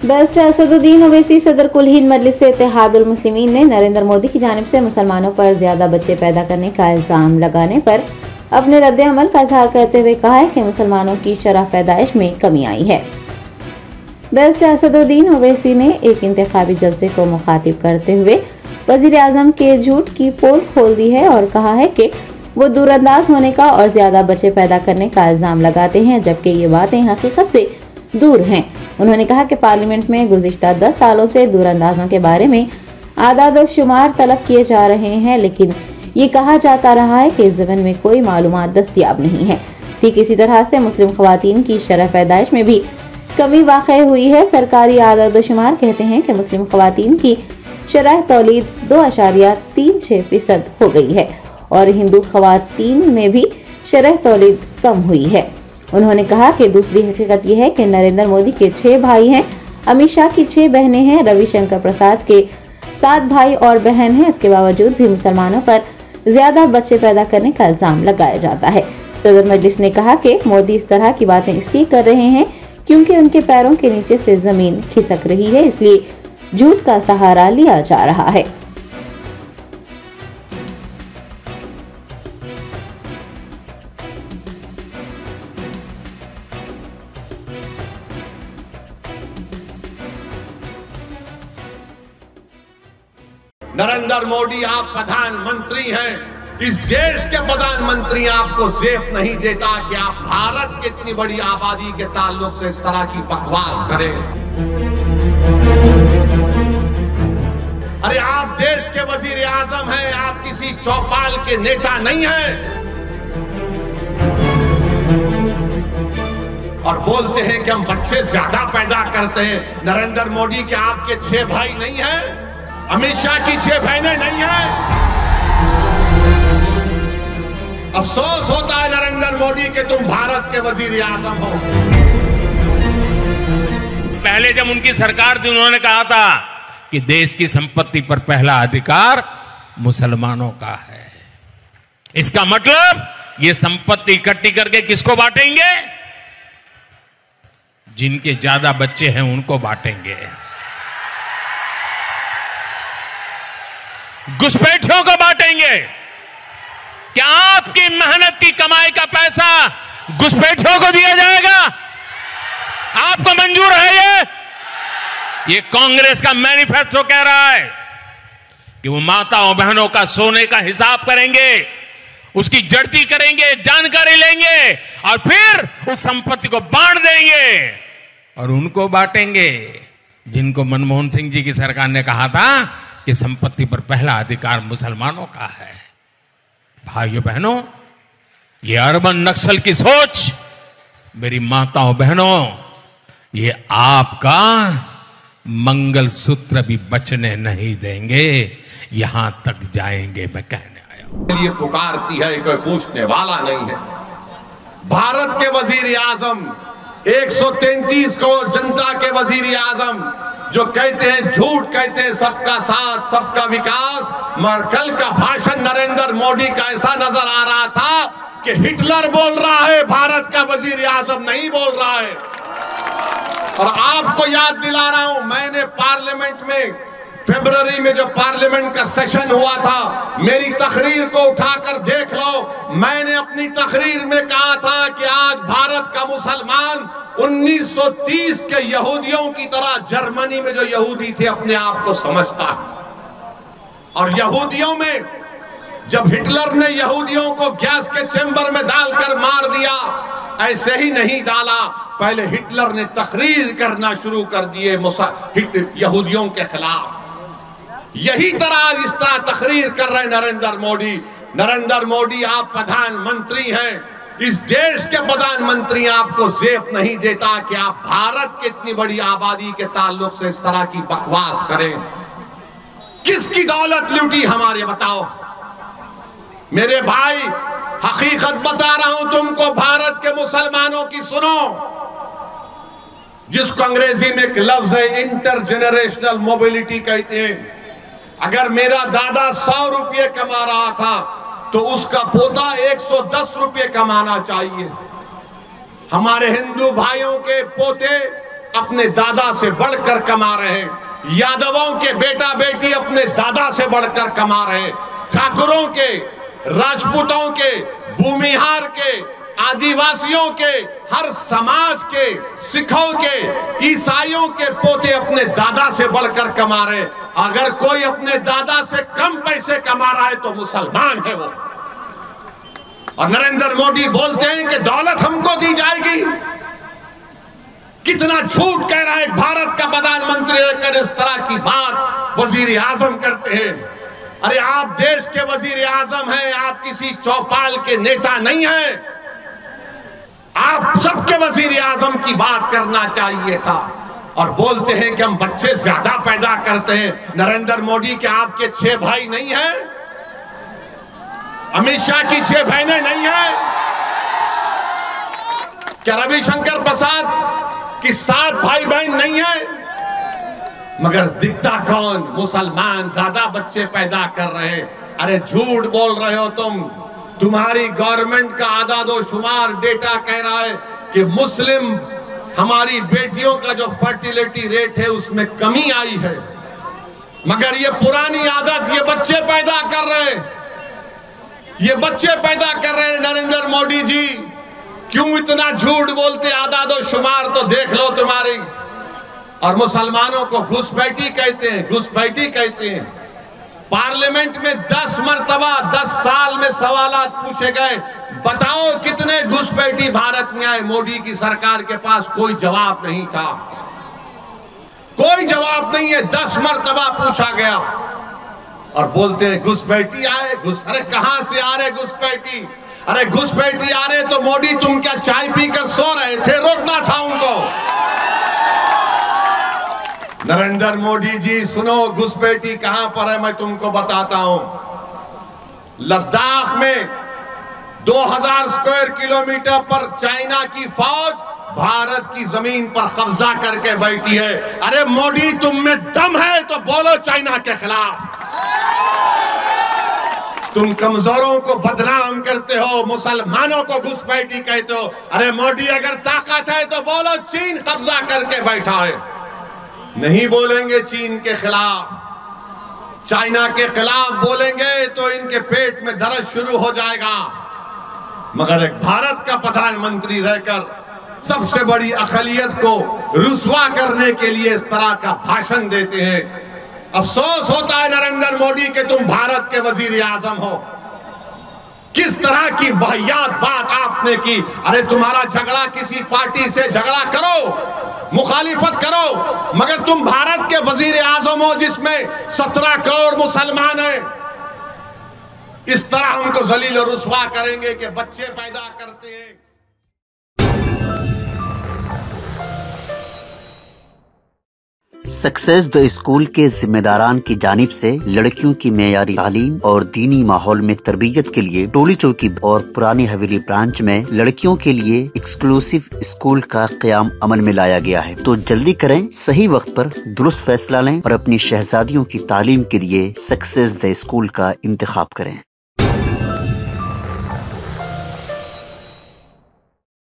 Best Asaduddin Owaisi सदर कुल हिंद मजलिस से इत्तेहादुल मुस्लिमीन ने नरेंद्र मोदी की जानब से मुसलमानों पर ज़्यादा बच्चे पैदा करने का इल्ज़ाम लगाने पर अपने रद्द अमल का इजहार करते हुए कहा है कि मुसलमानों की शरह पैदाइश में कमी आई है बेस्ट असदुद्दीन ओवैसी ने एक इंतखाबी जलसे को मुखातिब करते हुए वज़ीर आज़म के झूठ की पोल खोल दी है और कहा है कि वो दूरंदाज होने का और ज़्यादा बच्चे पैदा करने का इल्ज़ाम लगाते हैं जबकि ये बातें हकीकत से दूर हैं उन्होंने कहा कि पार्लियामेंट में गुजशत दस सालों से दूरंदाजों के बारे में आदाद और शुमार तलब किए जा रहे हैं, लेकिन ये कहा जाता रहा है कि इस जमन में कोई मालूम दस्तियाब नहीं है। ठीक इसी तरह से मुस्लिम खवतान की शरह पैदाइश में भी कमी वाक़ हुई है। सरकारी आदाद शुमार कहते हैं कि मुस्लिम खवतान की शरह तोलीद दो अशारिया तीन छः फ़ीसद हो गई है और हिंदू खवतान में भी शरह तोलीद कम हुई है। उन्होंने कहा कि दूसरी हकीकत यह है कि नरेंद्र मोदी के छह भाई हैं। अमित शाह की छह बहनें हैं, रविशंकर प्रसाद के सात भाई और बहन हैं। इसके बावजूद भी मुसलमानों पर ज़्यादा बच्चे पैदा करने का इल्ज़ाम लगाया जाता है। सदर मजलिस ने कहा कि मोदी इस तरह की बातें इसलिए कर रहे हैं क्योंकि उनके पैरों के नीचे से ज़मीन खिसक रही है, इसलिए झूठ का सहारा लिया जा रहा है। नरेंद्र मोदी, आप प्रधानमंत्री हैं। इस देश के प्रधानमंत्री आपको सेफ़ नहीं देता कि आप भारत की इतनी बड़ी आबादी के ताल्लुक से इस तरह की बकवास करें। अरे, आप देश के वज़ीर आज़म हैं, आप किसी चौपाल के नेता नहीं हैं। और बोलते हैं कि हम बच्चे ज़्यादा पैदा करते हैं। नरेंद्र मोदी के आपके छह भाई नहीं हैं। अमित शाह की छह बहनें नहीं हैं। अफसोस होता है नरेंद्र मोदी के तुम भारत के वज़ीर आज़म हो। पहले जब उनकी सरकार थी, उन्होंने कहा था कि देश की संपत्ति पर पहला अधिकार मुसलमानों का है। इसका मतलब ये संपत्ति इकट्ठी करके किसको बांटेंगे? जिनके ज़्यादा बच्चे हैं, उनको बांटेंगे। घुसपैठियों को बांटेंगे। क्या आपकी मेहनत की कमाई का पैसा घुसपैठियों को दिया जाएगा? आपको मंजूर है ये? ये कांग्रेस का मैनिफेस्टो कह रहा है कि वो माताओं बहनों का सोने का हिसाब करेंगे, उसकी जड़ती करेंगे, जानकारी लेंगे और फिर उस संपत्ति को बांट देंगे और उनको बांटेंगे। जिनको मनमोहन सिंह जी की सरकार ने कहा था कि संपत्ति पर पहला अधिकार मुसलमानों का है। भाइयों बहनों, ये अरबन नक्सल की सोच, मेरी माताओं बहनों, ये आपका मंगल सूत्र भी बचने नहीं देंगे। यहाँ तक जाएँगे, मैं कहने आया हूँ। ये पुकारती है कोई पूछने वाला नहीं है। भारत के वज़ीर आज़म 133 करोड़ जनता के वज़ीर आज़म जो कहते हैं झूठ, कहते हैं सबका साथ, सबका विकास। मगर कल का भाषण नरेंद्र मोदी का ऐसा नज़र आ रहा था कि हिटलर बोल रहा है, भारत का वज़ीर आज़म नहीं बोल रहा है। और आपको याद दिला रहा हूँ, मैंने पार्लियामेंट में फरवरी में जो पार्लियामेंट का सेशन हुआ था, मेरी तकरीर को उठाकर देख लो। मैंने अपनी तकरीर में कहा था कि आज भारत का मुसलमान 1930 के यहूदियों की तरह जर्मनी में जो यहूदी थे, अपने आप को समझता। है और यहूदियों में जब हिटलर ने यहूदियों को गैस के चेंबर में डालकर मार दिया, ऐसे ही नहीं डाला। पहले हिटलर ने तकरीर करना शुरू कर दिए यहूदियों के खिलाफ। यही तरह इस तरह तकरीर कर रहे नरेंद्र मोदी। नरेंद्र मोदी, आप प्रधानमंत्री हैं। इस देश के प्रधानमंत्री आपको जेब नहीं देता कि आप भारत की इतनी बड़ी आबादी के ताल्लुक से इस तरह की बकवास करें। किसकी दौलत लूटी हमारे, बताओ? मेरे भाई, हकीकत बता रहा हूँ तुमको, भारत के मुसलमानों की सुनो। जिसको अंग्रेज़ी में एक लफ्ज है इंटर जेनरेशनल मोबिलिटी कहते हैं। अगर मेरा दादा सौ रुपये कमा रहा था तो उसका पोता 110 रुपये कमाना चाहिए। हमारे हिंदू भाइयों के पोते अपने दादा से बढ़कर कमा रहे हैं। यादवों के बेटा बेटी अपने दादा से बढ़कर कमा रहे ठाकुरों के, राजपूतों के, भूमिहार के, आदिवासियों के, हर समाज के, सिखों के, ईसाइयों के पोते अपने दादा से बढ़कर कमा रहे अगर कोई अपने दादा से कम पैसे कमा रहा है तो मुसलमान है वो। और नरेंद्र मोदी बोलते हैं कि दौलत हमको दी जाएगी। कितना झूठ कह रहा है, भारत का प्रधानमंत्री रहकर इस तरह की बात वज़ीर आज़म करते हैं। अरे आप देश के वज़ीर आज़म हैं, आप किसी चौपाल के नेता नहीं हैं। आप सबके वज़ीर आज़म की बात करना चाहिए था। और बोलते हैं कि हम बच्चे ज़्यादा पैदा करते हैं। नरेंद्र मोदी के आपके छह भाई नहीं हैं। अमित शाह की छह बहनें नहीं हैं। क्या रविशंकर प्रसाद की सात भाई बहन नहीं है? मगर दिखता कौन? मुसलमान ज़्यादा बच्चे पैदा कर रहे अरे झूठ बोल रहे हो तुम। तुम्हारी गवर्नमेंट का आधा दो शुमार डेटा कह रहा है कि मुस्लिम हमारी बेटियों का जो फर्टिलिटी रेट है, उसमें कमी आई है। मगर ये पुरानी आदत, ये बच्चे पैदा कर रहे हैं। ये बच्चे पैदा कर रहे हैं, नरेंद्र मोदी जी। क्यों इतना झूठ बोलते आधा दो शुमार तो देख लो तुम्हारी। और मुसलमानों को घुसपैठी कहते हैं, घुसपैठी कहते हैं। पार्लियामेंट में दस मरतबा, दस साल में सवाल पूछे गए। बताओ कितने घुसपैठी भारत में आए? मोदी की सरकार के पास कोई जवाब नहीं था। कोई जवाब नहीं है। दस मरतबा पूछा गया। और बोलते हैं, घुसपैठी आए, घुस, अरे कहाँ से आ रहे घुसपैठी? अरे घुसपैठी आ रहे तो मोदी तुम क्या चाय पीकर सो रहे थे? रोकना था उनको। नरेंद्र मोदी जी, सुनो घुसपैठी कहाँ पर है, मैं तुमको बताता हूँ। लद्दाख में 2000 स्क्वायर किलोमीटर पर चाइना की फौज भारत की ज़मीन पर कब्जा करके बैठी है। अरे मोदी, तुम में दम है तो बोलो चाइना के खिलाफ। तुम कमजोरों को बदनाम करते हो, मुसलमानों को घुसपैठी कहते हो। अरे मोदी, अगर ताकत है तो बोलो चीन कब्जा करके बैठा है। नहीं बोलेंगे चीन के खिलाफ। चाइना के खिलाफ बोलेंगे तो इनके पेट में दर्द शुरू हो जाएगा। मगर एक भारत का प्रधानमंत्री रहकर सबसे बड़ी अकलियत को रुसवा करने के लिए इस तरह का भाषण देते हैं। अफसोस होता है नरेंद्र मोदी के तुम भारत के वज़ीर आज़म हो। किस तरह की वाहियात बात आपने की? अरे तुम्हारा झगड़ा किसी पार्टी से झगड़ा करो। मुखालिफत करो, मगर तुम भारत के वज़ीर आज़म हो जिसमें सत्रह करोड़ मुसलमान हैं। इस तरह हमको जलील और रुसवा करेंगे कि बच्चे पैदा करते सक्सेस द स्कूल के जिम्मेदारान की जानिब से लड़कियों की मेयारी तालीम और दीनी माहौल में तरबियत के लिए टोली चौकी और पुरानी हवेली ब्रांच में लड़कियों के लिए एक्सक्लूसिव स्कूल का क्याम अमल में लाया गया है। तो जल्दी करें, सही वक्त पर दुरुस्त फैसला लें और अपनी शहजादियों की तालीम के लिए सक्सेस द स्कूल का इंतखब करें।